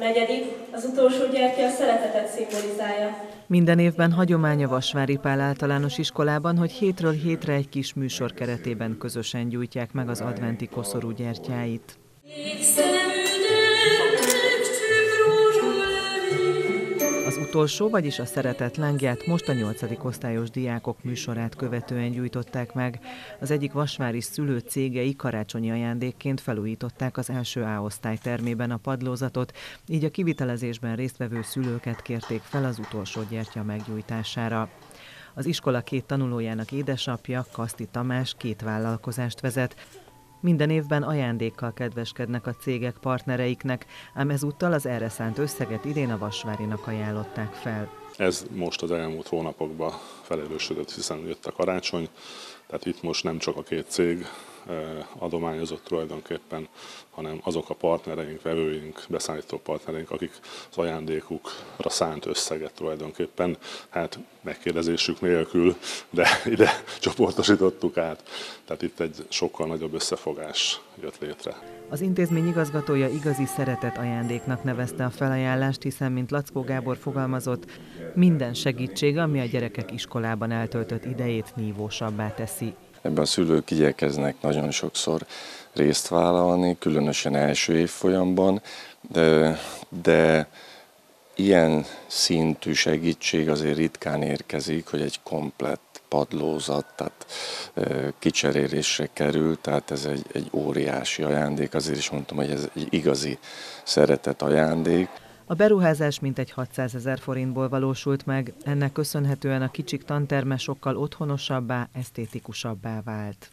Negyedik, az utolsó gyertya a szeretetet szimbolizálja. Minden évben hagyomány a Vasvári Pál általános iskolában, hogy hétről hétre egy kis műsor keretében közösen gyújtják meg az adventi koszorú gyertyáit. Az utolsó, vagyis a szeretet lángját most a nyolcadik osztályos diákok műsorát követően gyújtották meg. Az egyik vasvári szülő cégei karácsonyi ajándékként felújították az első A osztály termében a padlózatot, így a kivitelezésben résztvevő szülőket kérték fel az utolsó gyertya meggyújtására. Az iskola két tanulójának édesapja, Kaszti Tamás két vállalkozást vezet, minden évben ajándékkal kedveskednek a cégek partnereiknek, ám ezúttal az erre szánt összeget idén a Vasvárinak ajánlották fel. Ez most az elmúlt hónapokban felelősödött, hiszen jött a karácsony, tehát itt most nem csak a két cég adományozott tulajdonképpen, hanem azok a partnereink, vevőink, beszállító partnereink, akik az ajándékukra szánt összeget tulajdonképpen, hát megkérdezésük nélkül, de ide csoportosítottuk át. Tehát itt egy sokkal nagyobb összefogás jött létre. Az intézmény igazgatója igazi szeretet ajándéknak nevezte a felajánlást, hiszen, mint Lackó Gábor fogalmazott, minden segítség, ami a gyerekek iskolában eltöltött idejét nívósabbá teszi. Ebben a szülők igyekeznek nagyon sokszor részt vállalni, különösen első évfolyamban, de, de ilyen szintű segítség azért ritkán érkezik, hogy egy komplett padlózat, tehát kicserélésre kerül, tehát ez egy, egy óriási ajándék, azért is mondtam, hogy ez egy igazi szeretet ajándék. A beruházás mintegy 600 ezer forintból valósult meg, ennek köszönhetően a kicsik tanterme sokkal otthonosabbá, esztétikusabbá vált.